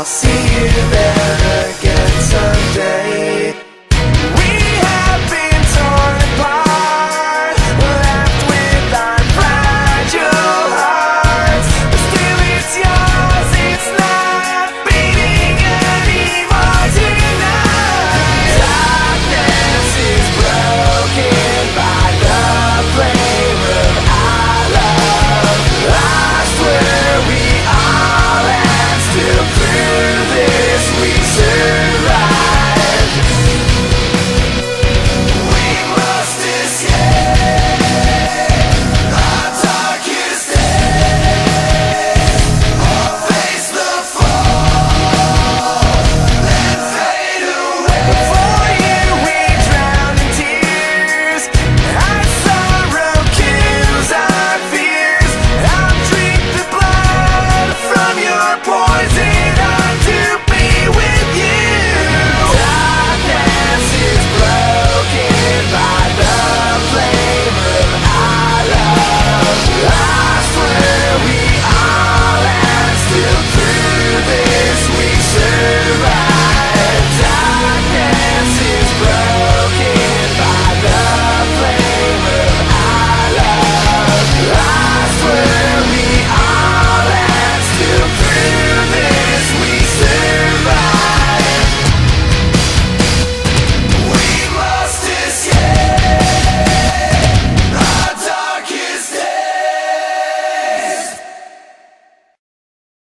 I'll see you there again someday.